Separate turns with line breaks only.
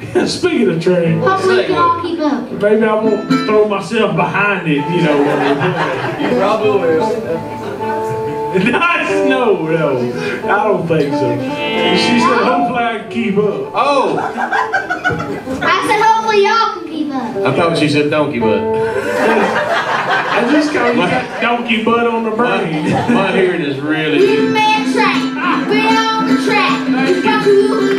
Speaking of trains,
Hopefully y'all keep up.
maybe I won't throw myself behind it, you know.
You probably will.
Nice, no, no, I don't think so. She said, hopefully I can keep up.
Oh,
I said hopefully y'all can keep up.
I thought she said donkey butt.
I just got, got donkey butt on the brain.
My, my hearing is really.
We man track. Been on the track. Got to